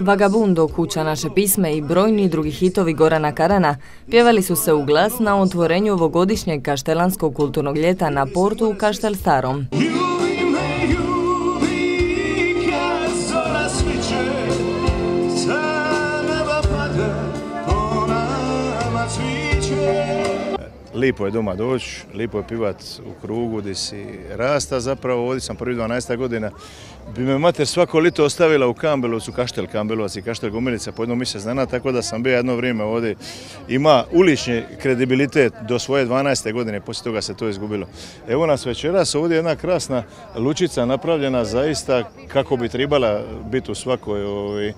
Vagabundo, kuća naše pisme i brojni drugi hitovi Gorana Karana pjevali su se u glas na otvorenju ovogodišnjeg kaštelanskog kulturnog ljeta na portu u Kaštel Starom. Lipo je doma doći, lipo je pivat u krugu gdje si rasta zapravo, ovdje sam prvi 12 godina. Bi me mater svako lito ostavila u Kambelovcu, Kaštel Kambelovac i Kaštel Gumilica po jednom mjesec dana, tako da sam bio jedno vrijeme ovdje. Ima ulični kredibilitet do svoje 12. godine, poslije toga se to izgubilo. Evo nas večeras, ovdje je jedna krasna lučica napravljena zaista kako bi trebala biti u, svakoj, ovaj,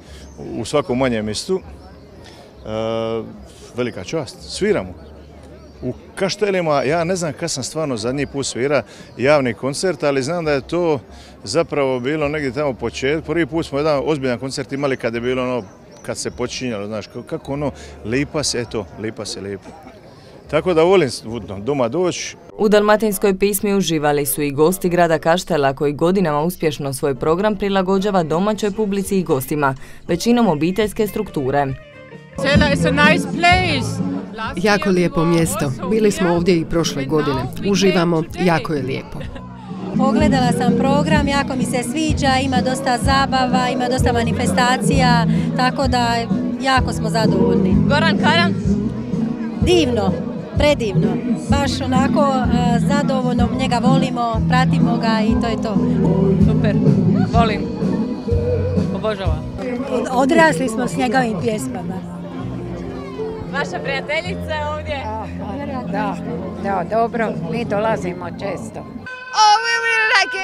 u svakom manjem mjestu. E, velika čast, sviramo u Kaštelima, ja ne znam kad sam stvarno zadnji put svira javni koncert, ali znam da je to zapravo bilo negdje tamo počet. Prvi put smo jedan ozbiljan koncert imali kad je bilo ono, kad se počinjalo, znaš, kako ono, lipa se, eto, lipa se, lipa. Tako da volim doma doći. U Dalmatinskoj pismi uživali su i gosti grada Kaštela koji godinama uspješno svoj program prilagođava domaćoj publici i gostima, većinom obiteljske strukture. Jako lijepo mjesto. Bili smo ovdje i prošle godine. Uživamo, jako je lijepo. Pogledala sam program, jako mi se sviđa, ima dosta zabava, ima dosta manifestacija, tako da jako smo zadovoljni. Goran Karan? Divno, predivno. Baš onako e, zadovoljno, njega volimo, pratimo ga i to je to. Super, volim. Obožavam. Odrasli smo s njegovim pjesmama. Vaša prijateljica ovdje? Da, da, dobro, mi dolazimo često. Oh,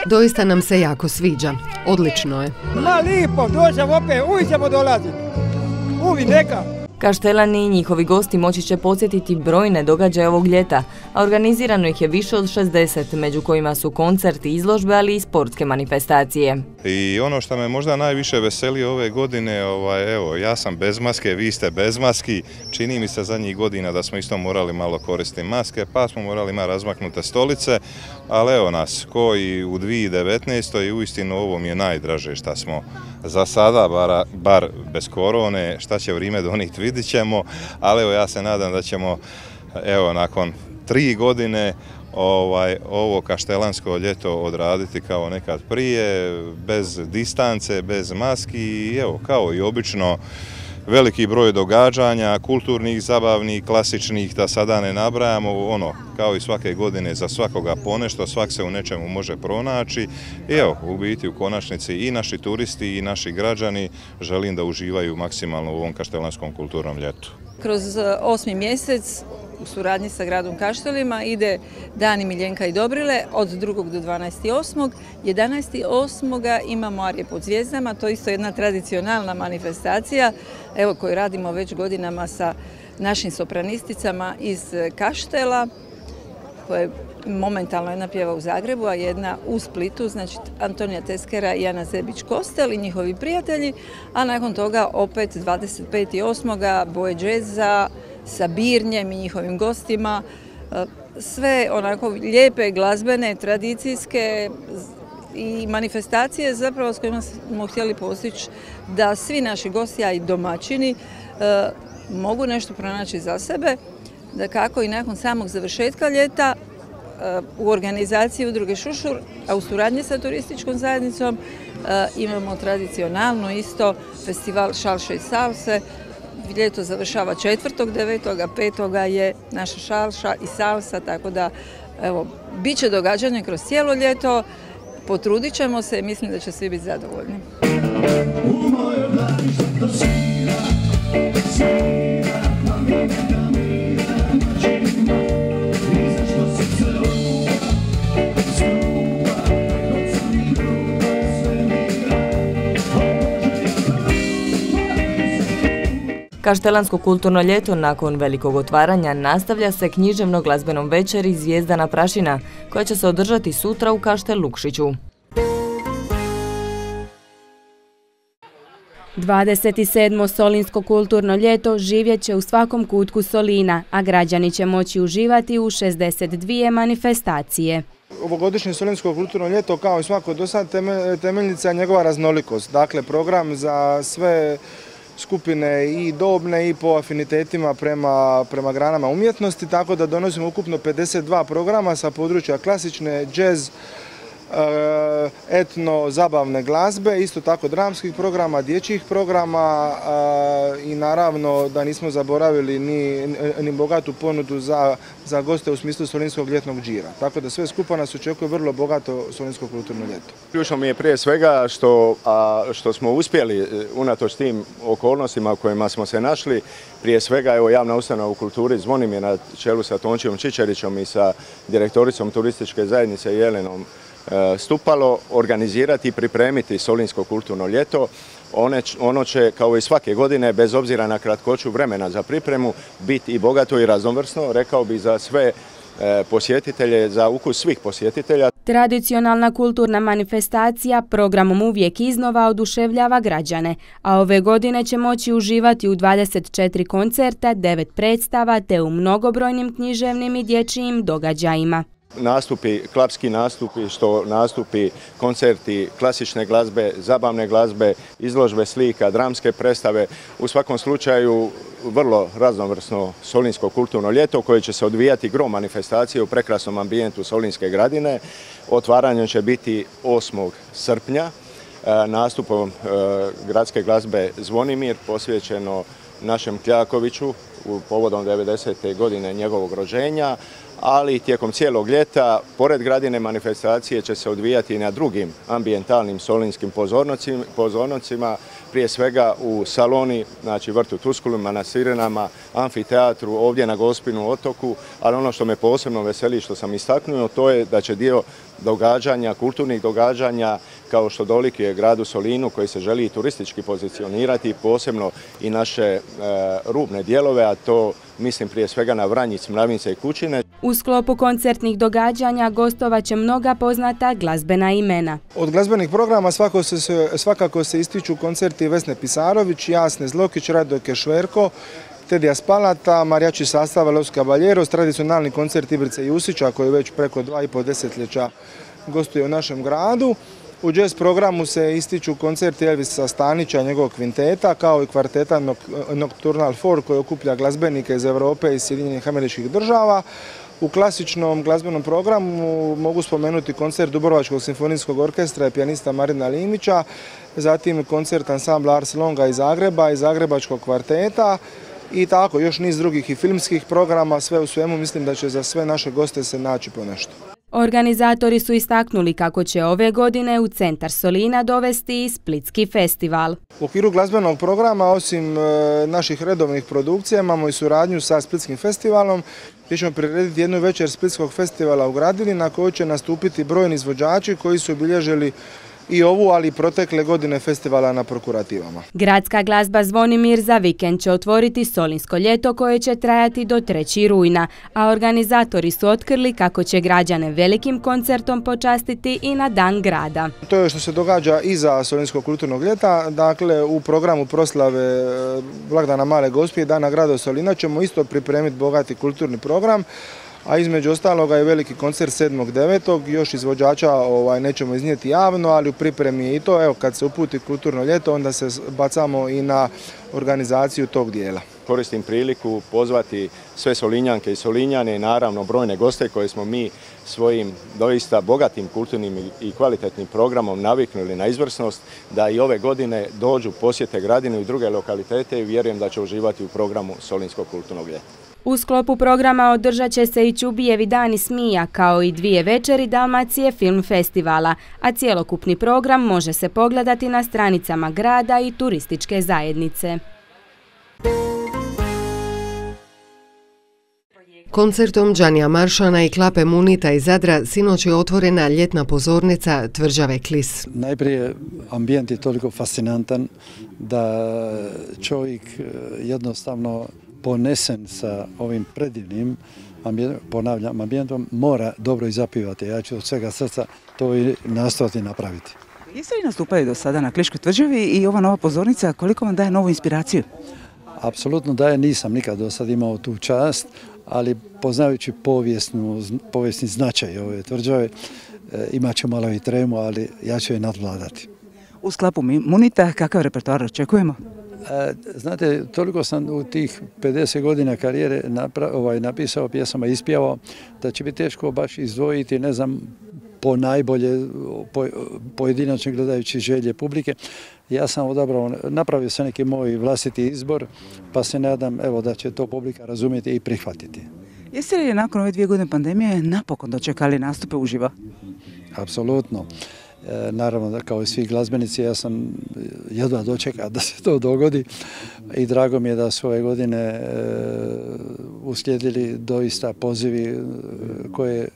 Doista nam se jako sviđa. Odlično je. Ma lipo, dođemo opet, uvijek ćemo dolaziti. Uvijek neka. Kaštelani i njihovi gosti moći će podsjetiti brojne događaje ovog ljeta, a organizirano ih je više od 60, među kojima su koncerti, izložbe, ali i sportske manifestacije. I ono što me možda najviše veseli ove godine, ovaj, evo, ja sam bez maske, vi ste bez maski, čini mi se zadnjih godina da smo isto morali malo koristiti maske, pa smo morali imati razmaknute stolice, ali evo nas, ko i u 2019. i uistinu ovo mi je najdraže što smo za sada, bar, bar bez korone, šta će vrijeme doniti vidit ćemo, ali evo ja se nadam da ćemo evo nakon tri godine ovaj, ovo kaštelansko ljeto odraditi kao nekad prije, bez distance, bez maski i evo kao i obično veliki broj događanja, kulturnih, zabavnih, klasičnih, da sada ne nabrajamo, ono, kao i svake godine za svakoga ponešto, svak se u nečemu može pronaći. Evo, u biti u konačnici i naši turisti i naši građani želim da uživaju maksimalno u ovom kaštelanskom kulturnom ljetu. Kroz e, osmi mjesec u suradnji sa gradom Kaštelima ide Dani Miljenka i Dobrile od 2. do 12.8. 11.8. imamo Arije pod zvijezdama, to je isto jedna tradicionalna manifestacija evo koju radimo već godinama sa našim sopranisticama iz Kaštela koje momentalno jedna pjeva u Zagrebu, a jedna u Splitu, znači Antonija Teskera i Ana Zebić-Kostel i njihovi prijatelji, a nakon toga opet 25.8. boje džeza, sa Birnjem i njihovim gostima. E, sve onako lijepe, glazbene, tradicijske i manifestacije zapravo s kojima smo htjeli postići da svi naši gosti, a i domaćini, e, mogu nešto pronaći za sebe, da kako i nakon samog završetka ljeta e, u organizaciji udruge Šušur, a u suradnji sa turističkom zajednicom imamo tradicionalno isto festival Šalše i Salse ljeto završava četvrtog, devetoga, petoga je naša šalša i salsa, tako da bit će događanje kroz cijelo ljeto, potrudit ćemo se i mislim da će svi biti zadovoljni. Kaštelansko kulturno ljeto nakon velikog otvaranja nastavlja se književno glazbenom večeri Zvijezdana prašina, koja će se održati sutra u Kaštel Lukšiću. 27. Solinsko kulturno ljeto živjet će u svakom kutku Solina, a građani će moći uživati u 62 manifestacije. Ovogodišnje Solinsko kulturno ljeto kao i svako do sad temeljnica je njegova raznolikost. Dakle, program za sve skupine i dobne i po afinitetima prema, prema granama umjetnosti, tako da donosimo ukupno 52 programa sa područja klasične, jazz, E, etno zabavne glazbe, isto tako dramskih programa, dječjih programa i naravno da nismo zaboravili ni, bogatu ponudu za, goste u smislu Solinskog ljetnog džira. Tako da sve skupa nas očekuje vrlo bogato Solinsko kulturno ljeto. Ključno mi je prije svega što, smo uspjeli e, unatoč tim okolnostima kojima smo se našli, prije svega evo javna ustanova u kulturi Zvonimir na čelu sa Tončijom Čičerićom i sa direktoricom turističke zajednice Jelenom stupalo organizirati i pripremiti Solinsko kulturno ljeto. ono će, kao i svake godine, bez obzira na kratkoću vremena za pripremu, biti i bogato i raznovrsno, rekao bi za sve e, posjetitelje, za ukus svih posjetitelja. Tradicionalna kulturna manifestacija programom uvijek iznova oduševljava građane, a ove godine će moći uživati u 24 koncerta, 9 predstava te u mnogobrojnim književnim i dječjim događajima nastupi, klapski nastupi, što nastupi koncerti klasične glazbe, zabavne glazbe, izložbe slika, dramske predstave. U svakom slučaju vrlo raznovrsno Solinsko kulturno ljeto koje će se odvijati gro manifestacije u prekrasnom ambijentu Solinske gradine. Otvaranje će biti 8. srpnja e, nastupom e, gradske glazbe Zvonimir posvećeno našem Kljakoviću u povodom 90. godine njegovog rođenja, ali tijekom cijelog ljeta, pored gradine manifestacije će se odvijati i na drugim ambijentalnim solinskim pozornicima, prije svega u Saloni, znači vrtu Tuskulima, na Sirenama, amfiteatru, ovdje na Gospinu otoku, ali ono što me posebno veseli što sam istaknuo, to je da će dio događanja, kulturnih događanja, kao što je gradu Solinu koji se želi turistički pozicionirati, posebno i naše e, rubne dijelove, a to mislim prije svega na Vranjic, Mravnice i Kućine. U sklopu koncertnih događanja gostovat će mnoga poznata glazbena imena. Od glazbenih programa svakako se ističu koncerti Vesne Pisarović, Jasne Zlokić, Radoke Šverko, Tedija Spalata, marijači sastava Los Caballeros, tradicionalni koncert Ibrice Jusića koji već preko dva i po desetljeća gostuje u našem gradu. U jazz programu se ističu koncerti Elvisa Stanića, njegovog kvinteta, kao i kvarteta Nocturnal Four koji okuplja glazbenike iz Europe i Sjedinjenih američkih država. U klasičnom glazbenom programu mogu spomenuti koncert Dubrovačkog simfonijskog orkestra i pijanista Marina Limića, zatim koncert ansambla Ars Longa iz Zagreba i Zagrebačkog kvarteta i tako, još niz drugih i filmskih programa, sve u svemu mislim da će za sve naše goste se naći po nešto. Organizatori su istaknuli kako će ove godine u centar Solina dovesti i Splitski festival. U okviru glazbenog programa, osim e, naših redovnih produkcija, imamo i suradnju sa Splitskim festivalom gdje ćemo prirediti jednu večer Splitskog festivala u Gradini na kojoj će nastupiti brojni izvođači koji su obilježili i ovu, ali i protekle godine festivala na prokurativama. Gradska glazba Zvonimir za vikend će otvoriti Solinsko ljeto koje će trajati do 3. rujna, a organizatori su otkrili kako će građane velikim koncertom počastiti i na dan grada. To je što se događa iza Solinskog kulturnog ljeta, dakle u programu proslave e, Blagdana Male Gospije Dana grada Solina ćemo isto pripremiti bogati kulturni program a između ostaloga je veliki koncert 7.9. Još izvođača ovaj, nećemo iznijeti javno, ali u pripremi je i to. Evo, kad se uputi kulturno ljeto, onda se bacamo i na organizaciju tog dijela. Koristim priliku pozvati sve Solinjanke i Solinjane i naravno brojne goste koje smo mi svojim doista bogatim kulturnim i kvalitetnim programom naviknuli na izvrsnost, da i ove godine dođu posjete gradinu i druge lokalitete i vjerujem da će uživati u programu Solinskog kulturnog ljeta. U sklopu programa održat će se i Čubijevi dani smija kao i dvije večeri Dalmacije film festivala, a cjelokupni program može se pogledati na stranicama grada i turističke zajednice. Koncertom Đanija Maršana i Klape Munita iz Zadra sinoć je otvorena ljetna pozornica Tvrđave Klis. Najprije ambijent je toliko fascinantan da čovjek jednostavno ponesen sa ovim predivnim ponavljam, ambijentom, mora dobro i zapivati. Ja ću od svega srca to i nastaviti napraviti. Jeste li nastupali do sada na Kliškoj tvrđavi i ova nova pozornica, koliko vam daje novu inspiraciju? Apsolutno daje, nisam nikad do sada imao tu čast, ali poznajući povijesnu, povijesni značaj ove tvrđave, imat će malo i tremu, ali ja ću je nadvladati. U sklapu Munita kakav repertoar očekujemo? Znate, toliko sam u tih 50 godina karijere ovaj, napisao pjesama, ispjevao, da će biti teško baš izdvojiti, ne znam, po najbolje pojedinačno gledajući želje publike. Ja sam odabrao, napravio sam neki moj vlastiti izbor, pa se nadam evo, da će to publika razumjeti i prihvatiti. Jeste li nakon ove dvije godine pandemije napokon dočekali nastupe uživa? Apsolutno. E, naravno kao i svi glazbenici ja sam jedva dočeka da se to dogodi i drago mi je da su ove godine e, uslijedili doista pozivi e, koje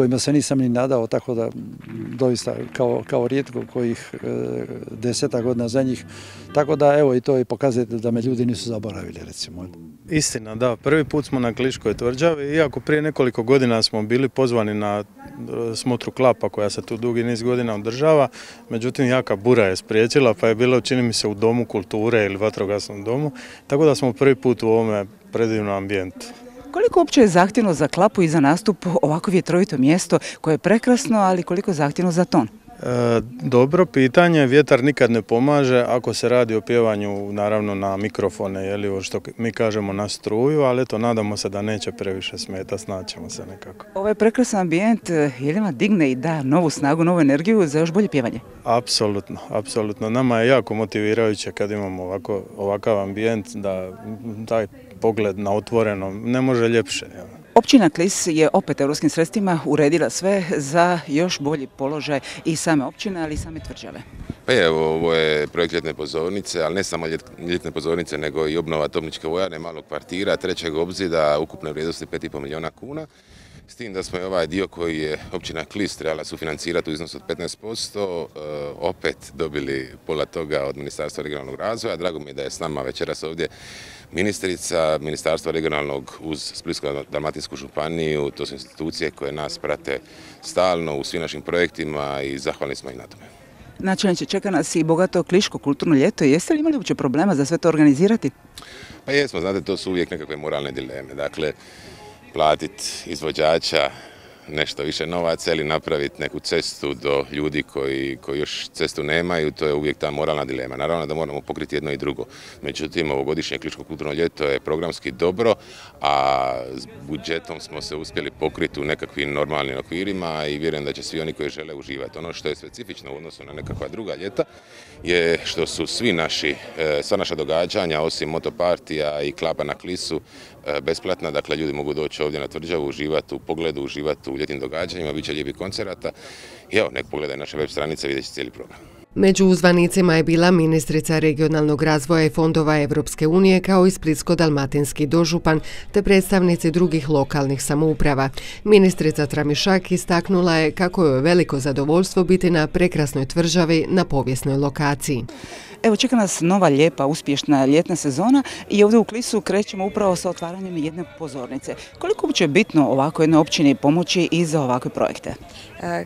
kojima se nisam ni nadao, tako da doista kao, kao rijetko kojih e, deseta godina za njih. Tako da evo i to je pokazatelj da me ljudi nisu zaboravili recimo. Istina, da. Prvi put smo na Kliškoj tvrđavi, iako prije nekoliko godina smo bili pozvani na e, smotru klapa koja se tu dugi niz godina održava, međutim jaka bura je spriječila pa je bilo čini mi se u domu kulture ili vatrogasnom domu, tako da smo prvi put u ovome predivnom ambijentu. Koliko uopće je zahtjevno za klapu i za nastup ovako vjetrovito mjesto koje je prekrasno, ali koliko zahtjevno za ton? E, dobro pitanje, vjetar nikad ne pomaže ako se radi o pjevanju naravno na mikrofone, jeli, što mi kažemo na struju, ali eto nadamo se da neće previše smeta, snaćemo se nekako. Ovaj prekrasan ambijent e, je li digne i da novu snagu, novu energiju za još bolje pjevanje? Apsolutno, apsolutno. Nama je jako motivirajuće kad imamo ovako, ovakav ambijent da taj pogled na otvoreno ne može ljepše. Općina Klis je opet europskim sredstvima uredila sve za još bolji položaj i same općine, ali i same tvrđave. Pa evo, ovo je projekt ljetne pozornice, ali ne samo ljetne pozornice, nego i obnova Topničke vojane, malog kvartira, trećeg obzida, ukupne vrijednosti 5,5 milijuna kuna. S tim da smo i ovaj dio koji je općina Klis trebala sufinancirati u iznosu od 15%, e, opet dobili pola toga od Ministarstva regionalnog razvoja. Drago mi je da je s nama večeras ovdje ministrica Ministarstva regionalnog uz Splitsko-Dalmatinsku županiju. To su institucije koje nas prate stalno u svim našim projektima i zahvalni smo i na tome. Načelniče, čeka nas i bogato kliško kulturno ljeto. Jeste li imali uopće problema za sve to organizirati? Pa jesmo, znate, to su uvijek nekakve moralne dileme. Dakle, platiti izvođača nešto više novaca ili napraviti neku cestu do ljudi koji, koji još cestu nemaju, to je uvijek ta moralna dilema. Naravno da moramo pokriti jedno i drugo. Međutim, ovogodišnje kličko kulturno ljeto je programski dobro, a s budžetom smo se uspjeli pokriti u nekakvim normalnim okvirima i vjerujem da će svi oni koji žele uživati. Ono što je specifično u odnosu na nekakva druga ljeta je što su svi naši, e, sva naša događanja, osim motopartija i klapa na klisu, e, besplatna. Dakle, ljudi mogu doći ovdje na tvrđavu, uživati u pogledu, uživati u ljetnim događanjima, bit će lijepih koncerata. Evo, nek pogledaj naše web stranice, vidjet će cijeli program. Među uzvanicima je bila ministrica regionalnog razvoja i fondova Europske unije kao i Splitsko-Dalmatinski dožupan te predstavnici drugih lokalnih samouprava. Ministrica Tramišak istaknula je kako je veliko zadovoljstvo biti na prekrasnoj tvrđavi na povijesnoj lokaciji. Evo čeka nas nova lijepa, uspješna ljetna sezona i ovdje u Klisu krećemo upravo sa otvaranjem jedne pozornice. Koliko će bitno ovako jednoj općini pomoći i za ovakve projekte?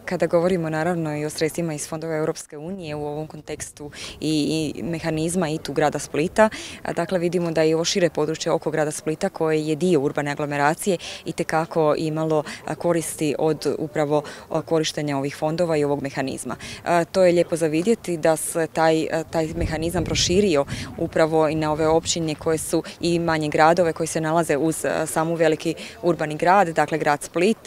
Kada govorimo naravno i o sredstvima iz fondova Europske unije u ovom kontekstu i, mehanizma i tu grada Splita, dakle vidimo da je ovo šire područje oko grada Splita koje je dio urbane aglomeracije i tekako imalo koristi od upravo korištenja ovih fondova i ovog mehanizma. To je lijepo za vidjeti da se taj, mehanizam proširio upravo i na ove općine koje su i manje gradove koji se nalaze uz samu veliki urbani grad, dakle grad Split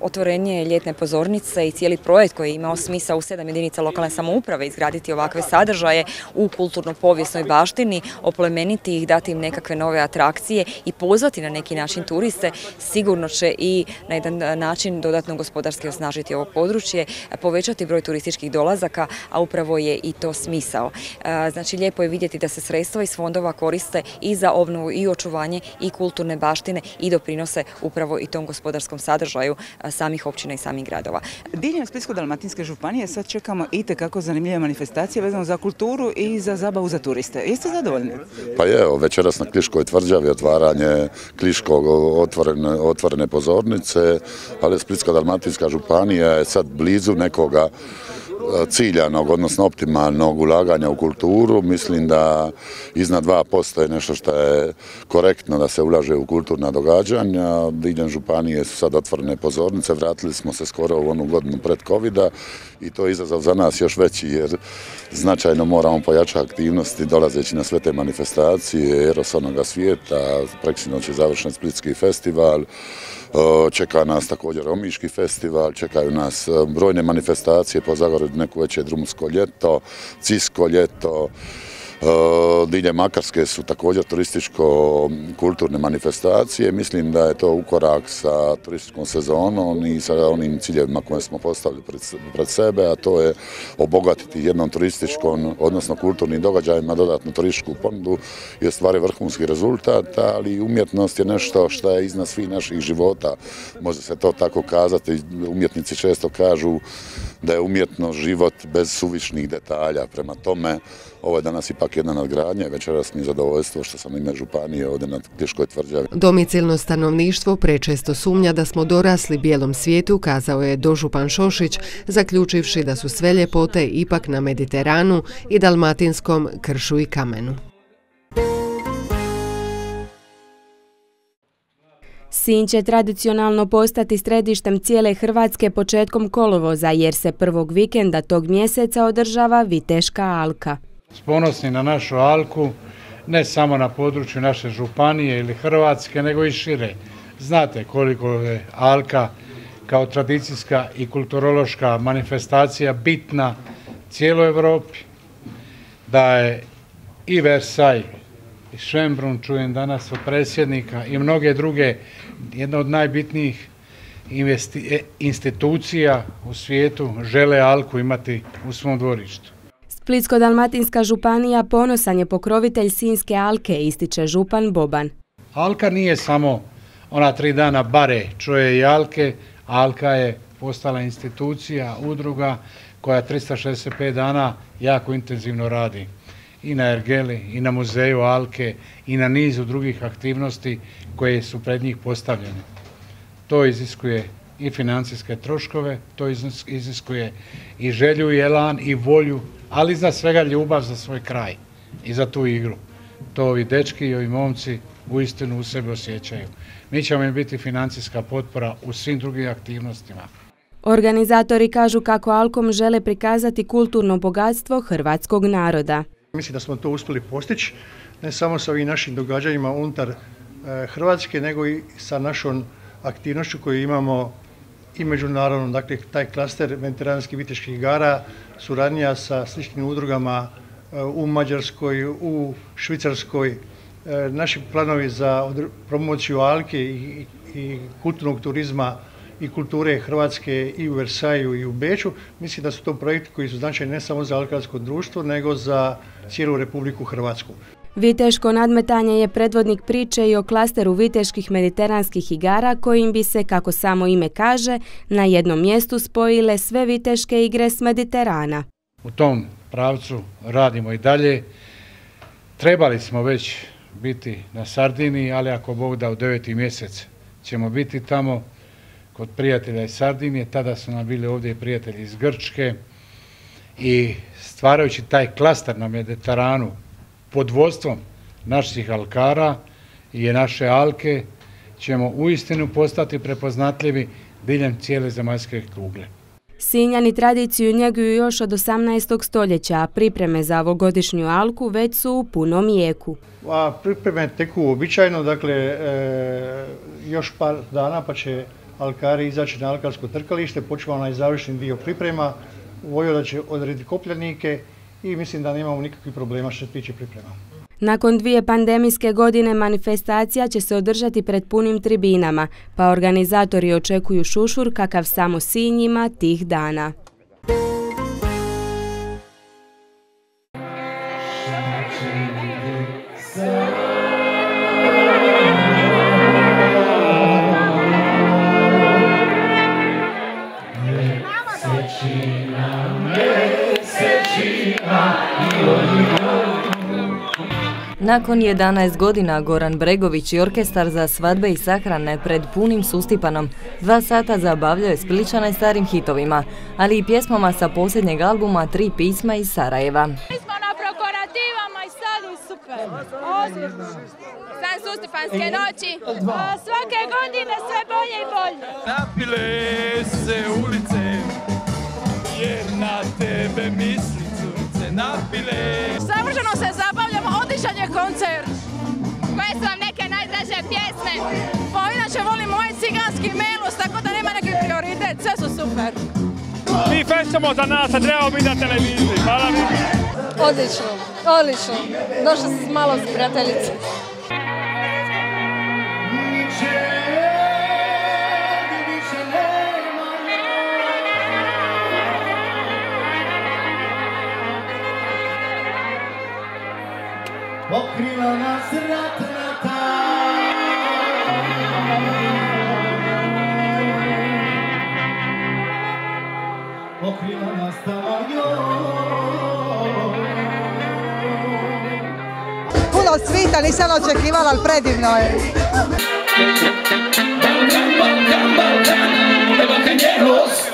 otvorenje ljetne pozornice i cijeli projekt koji je imao smisa u sedam jedinica lokalne samouprave izgraditi ovakve sadržaje u kulturno-povijesnoj baštini, oplemeniti ih, dati im nekakve nove atrakcije i pozvati na neki način turiste, sigurno će i na jedan način dodatno gospodarski osnažiti ovo područje, povećati broj turističkih dolazaka, a upravo je i to smisao. Znači, lijepo je vidjeti da se sredstva iz fondova koriste i za obnovu i očuvanje i kulturne baštine i doprinose upravo i tom gospodarskom sadržaju samih općina i samih gradova. Diljem Splitsko-Dalmatinske županije sad čekamo i tekako zanimljive manifestacije vezano za kulturu i za zabavu za turiste. Jeste zadovoljni? Pa je, večeras na Kliškoj tvrđavi otvaranje Kliškog otvorene, otvorene pozornice, ali Splitsko-Dalmatinska županija je sad blizu nekoga ciljanog, odnosno optimalnog ulaganja u kulturu. Mislim da iznad 2% je nešto što je korektno da se ulaže u kulturna događanja. Diljem županije su sad otvorene pozornice, vratili smo se skoro u onu godinu pred covid i to je izazov za nas još veći jer značajno moramo pojačati aktivnosti dolazeći na sve te manifestacije Erosonoga svijeta, preksinoć je završen Splitski festival, čeka nas također Romiški festival, čekaju nas brojne manifestacije po Zagorju, neko veće drumsko ljeto, cisko ljeto, E, diljem Makarske su također turističko-kulturne manifestacije. Mislim da je to ukorak sa turističkom sezonom i sa onim ciljevima koje smo postavili pred sebe, a to je obogatiti jednom turističkom, odnosno kulturnim događajima dodatnu turističku ponudu i ostvari vrhunski rezultat, ali umjetnost je nešto što je iznad svih naših života. Može se to tako kazati. Umjetnici često kažu da je umjetnost život bez suvišnih detalja. Prema tome, ovo je danas ipak jedna nadgradnja i večeras mi je zadovoljstvo što sam ime Županije ovdje na Teškoj tvrđavi. Domicilno stanovništvo prečesto sumnja da smo dorasli bijelom svijetu, kazao je dožupan Šošić, zaključivši da su sve ljepote ipak na Mediteranu i dalmatinskom kršu i kamenu. Sinj će tradicionalno postati središtem cijele Hrvatske početkom kolovoza jer se prvog vikenda tog mjeseca održava Viteška alka. Sponosni na našu alku, ne samo na području naše županije ili Hrvatske, nego i šire. Znate koliko je alka kao tradicijska i kulturološka manifestacija bitna cijeloj Europi. Da je i Versaj, i Šembrun čujem danas od predsjednika i mnoge druge jedna od najbitnijih e, institucija u svijetu žele Alku imati u svom dvorištu. Splitsko-dalmatinska županija ponosan je pokrovitelj Sinjske Alke, ističe župan Boban. Alka nije samo ona tri dana bare čuje i Alke, Alka je postala institucija, udruga koja 365 dana jako intenzivno radi i na Ergeli, i na muzeju Alke, i na nizu drugih aktivnosti koje su pred njih postavljene. To iziskuje i financijske troškove, to iziskuje i želju i elan i volju, ali za svega ljubav za svoj kraj i za tu igru. To ovi dečki i ovi momci uistinu u sebe osjećaju. Mi ćemo im biti financijska potpora u svim drugim aktivnostima. Organizatori kažu kako Alkom žele prikazati kulturno bogatstvo hrvatskog naroda. Mislim da smo to uspjeli postići, ne samo sa ovim našim događanjima unutar e, Hrvatske, nego i sa našom aktivnošću koju imamo i međunarodno, dakle taj klaster mediteranskih viteških igara, suradnja sa sličnim udrugama e, u Mađarskoj, u Švicarskoj, e, naši planovi za promociju Alke i kulturnog turizma i kulture Hrvatske i u Versaju i u Beču. Mislim da su to projekti koji su značajni ne samo za alkarsko društvo, nego za cijelu Republiku Hrvatsku. Viteško nadmetanje je predvodnik priče i o klasteru viteških mediteranskih igara kojim bi se, kako samo ime kaže, na jednom mjestu spojile sve viteške igre s Mediterana. U tom pravcu radimo i dalje. Trebali smo već biti na Sardini, ali ako Bog da u deveti mjesec ćemo biti tamo kod prijatelja iz Sardinije, tada su nam bili ovdje prijatelji iz Grčke i stvarajući taj klaster na Mediteranu pod vodstvom naših alkara i naše alke ćemo uistinu postati prepoznatljivi diljem cijele zemaljske kugle. Sinjani tradiciju njeguju još od 18. stoljeća, a pripreme za ovogodišnju alku već su u punom jeku. A pripreme teku običajno, dakle e, još par dana pa će alkari izaći na alkarsko trkalište, počeva onaj završni dio priprema, da će odrediti kopljanike i mislim da nemamo nikakvih problema što se tiče priprema. Nakon dvije pandemijske godine manifestacija će se održati pred punim tribinama, pa organizatori očekuju šušur kakav samo sinjima tih dana. Nakon 11 godina Goran Bregović i orkestar za svadbe i sahrane pred punim sustipanom dva sata zabavljaju Spličane starim hitovima, ali i pjesmama sa posljednjeg albuma Tri pisma iz Sarajeva. Mi smo na prokorativama i sad super. San sustipanske noći, svake godine sve bolje i bolje. Napile se ulice, jer na tebe misli sunce napile. Savršeno se zabavljamo, odličan je koncert. Koje su vam neke najdraže pjesme? Pa inače volim ovaj ciganski melus, tako da nema neki prioritet, sve su super. Mi fešćamo za nas, a trebamo biti na televiziji. Hvala mi. Odlično, odlično. Došla sam malo s prijateljice. Pokrila nas ratna Pokrila nas Puno svita, nisam očekivala, ali predivno je. Balkan, Balkan, Balcaneros, vamos!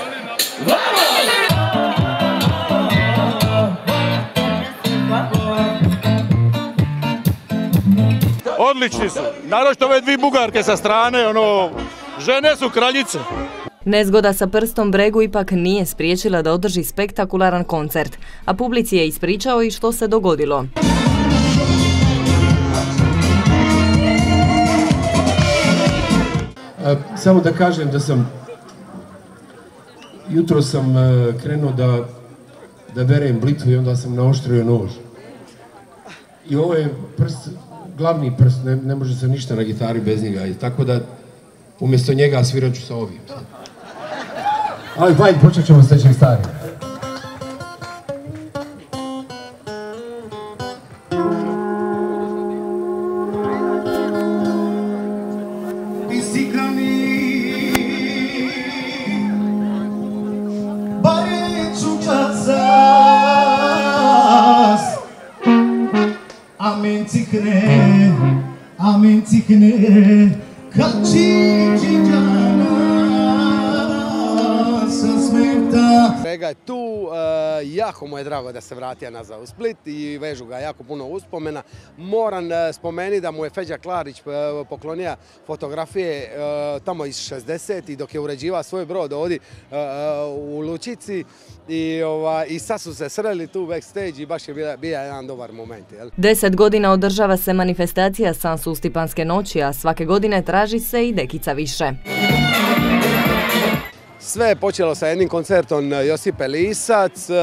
Odlični su. Naročito ove dvije bugarke sa strane, ono, žene su kraljice. Nezgoda sa prstom Bregu ipak nije spriječila da održi spektakularan koncert, a publici je ispričao i što se dogodilo. Samo da kažem da sam jutro sam e, krenuo da, da berem blitvu i onda sam naoštrio nož. I ovo je prst, glavni prst, ne, može se ništa na gitari bez njega. Tako da umjesto njega svirat ću sa ovim. Ali fajn, počet ćemo s nečim starim. Drago da se vratio nazad u Split i vežu ga jako puno uspomena. Moram e, spomenuti da mu je Feđa Klarić e, poklonio fotografije e, tamo iz 60 i dok je uređivao svoj brod ovdje u Lučici i, sad su se sreli tu backstage i baš je bio, jedan dobar moment. Jel? Deset godina održava se manifestacija San Sustipanske noći, a svake godine traži se i dekica više. Sve je počelo sa jednim koncertom Josipe Lisac e,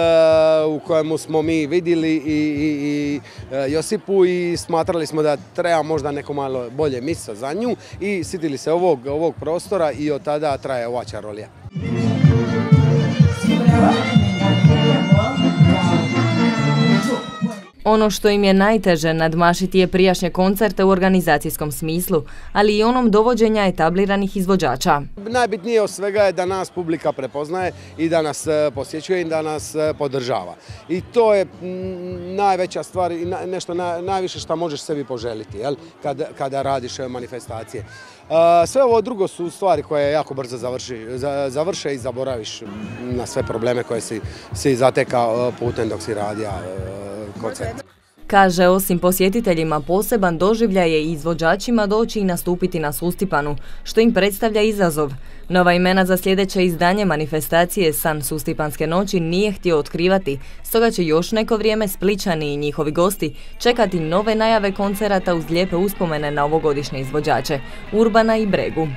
u kojemu smo mi vidjeli i, i, i e, Josipu i smatrali smo da treba možda neko malo bolje mjesto za nju i sitili se ovog, ovog prostora i od tada traje ova čarolija. Ono što im je najteže nadmašiti je prijašnje koncerte u organizacijskom smislu, ali i onom dovođenja etabliranih izvođača. Najbitnije od svega je da nas publika prepoznaje i da nas e, posjećuje i da nas e, podržava. I to je najveća stvar i nešto na- najviše što možeš sebi poželiti? Kada, kada radiš e, manifestacije. Sve ovo drugo su stvari koje jako brzo završe i zaboraviš na sve probleme koje si, si zatekao putem dok si radija e, koncert. Kaže, osim posjetiteljima, poseban doživljaj je izvođačima doći i nastupiti na Sustipanu, što im predstavlja izazov. Nova imena za sljedeće izdanje manifestacije San Sustipanske noći nije htio otkrivati, stoga će još neko vrijeme Spličani i njihovi gosti čekati nove najave koncerata uz lijepe uspomene na ovogodišnje izvođače, Urbana i Bregu.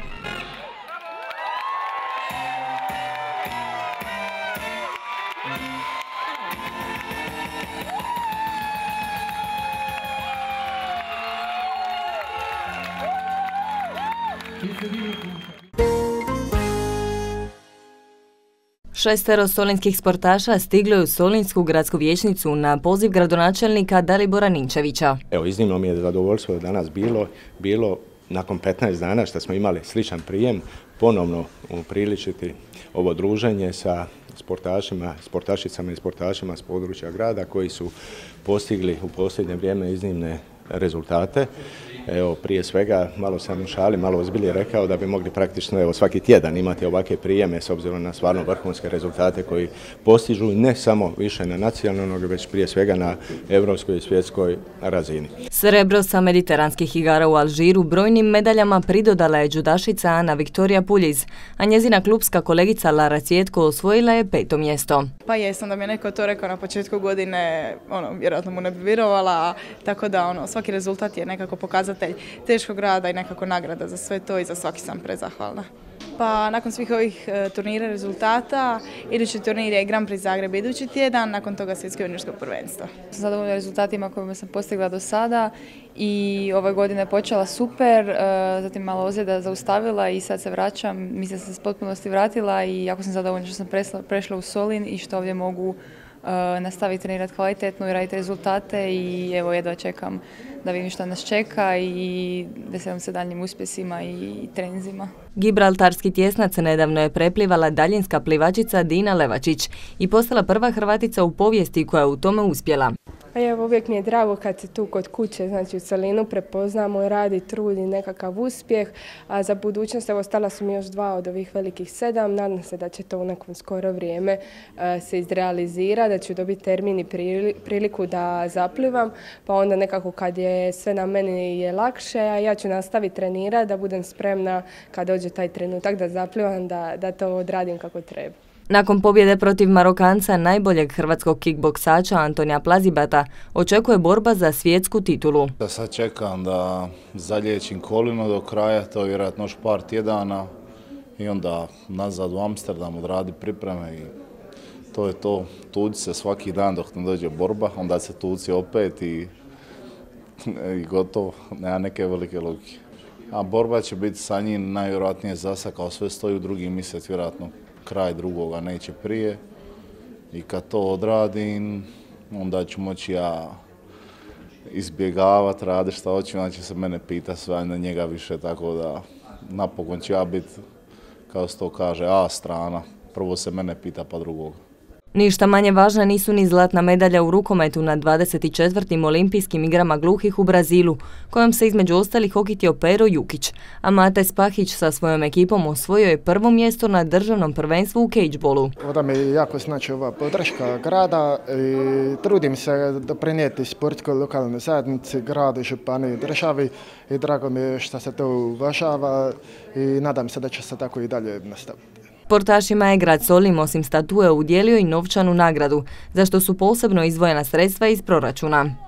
Šestero solinskih sportaša stiglo je u Solinsku gradsku vijećnicu na poziv gradonačelnika Dalibora Ninčevića. Evo, iznimno mi je zadovoljstvo danas bilo, bilo nakon 15 dana što smo imali sličan prijem, ponovno upriličiti ovo druženje sa sportašima, sportašicama i sportašima s područja grada koji su postigli u posljednje vrijeme iznimne rezultate. Evo, prije svega, malo sam šali, malo ozbilje rekao da bi mogli praktično evo, svaki tjedan imati ovakve prijeme s obzirom na stvarno vrhunske rezultate koji postižu ne samo više na nacionalnoj, nego već prije svega na europskoj i svjetskoj razini. Srebro sa mediteranskih igara u Alžiru brojnim medaljama pridodala je judašica Ana Viktorija Puljiz, a njezina klubska kolegica Lara Cvjetko osvojila je peto mjesto. Pa jesam da mi je neko to rekao na početku godine, ono, vjerojatno mu ne bi vjerovala, tako da ono, svaki rezultat je nekako pokazatelj teškog rada i nekako nagrada za sve to i za svaki sam prezahvalna. Pa nakon svih ovih e, turnira rezultata, idući turnir je Grand Prix Zagreb idući tjedan, nakon toga svjetsko juniorsko prvenstvo. Sam zadovoljna rezultatima kojima sam postigla do sada i ove godine je počela super, e, zatim malo ozljeda zaustavila i sad se vraćam, mislim da sam se potpunosti vratila i jako sam zadovoljna što sam prešla u Solin i što ovdje mogu nastaviti trenirati kvalitetno i raditi rezultate i evo jedva čekam da vidim što nas čeka i veselim se daljnjim uspjesima i trenzima. Gibraltarski tjesnac nedavno je preplivala daljinska plivačica Dina Levačić i postala prva Hrvatica u povijesti koja je u tome uspjela. A evo, uvijek mi je drago kad se tu kod kuće, znači u celinu prepoznamo i radi, trudi nekakav uspjeh. A za budućnost, evo, stala su mi još dva od ovih velikih sedam. Nadam se da će to u nekom skoro vrijeme se izrealizira, da ću dobiti termin i priliku da zaplivam. Pa onda nekako kad je sve na meni je lakše, a ja ću nastaviti trenirati, da budem spremna kad dođe taj trenutak da zaplivam, da, da to odradim kako treba. Nakon pobjede protiv Marokanca najboljeg hrvatskog kickboksača Antonija Plazibata očekuje borba za svjetsku titulu. Da sad čekam da zalječim kolino do kraja, to je vjerojatno još par tjedana i onda nazad u Amsterdam odradi pripreme i to je to. Tuđi se svaki dan dok ne dođe borba, onda se tuci opet i, i gotovo, nema neke velike logike. A borba će biti sa njim najvjerojatnije zasa kao sve stoji u drugi mjesec, vjerojatno kraj drugoga neće prije. I kad to odradim, onda ću moći ja izbjegavati, raditi šta hoću, onda će se mene pita sve, na njega više, tako da napokon ću ja biti, kao se to kaže, A strana. Prvo se mene pita, pa drugoga. Ništa manje važna nisu ni zlatna medalja u rukometu na 24. olimpijskim igrama gluhih u Brazilu, kojom se između ostalih okitio Pero Jukić, a Mate Spahić sa svojom ekipom osvojio je prvo mjesto na državnom prvenstvu u cagebolu. Voda mi jako znači ova podrška grada i trudim se doprinijeti sportskoj lokalnoj zajednici, gradu, županiji, državi i drago mi je što se to uvažava i nadam se da će se tako i dalje nastaviti. Sportašima je grad Solim osim statue udjelio i novčanu nagradu, za što su posebno izdvojena sredstva iz proračuna.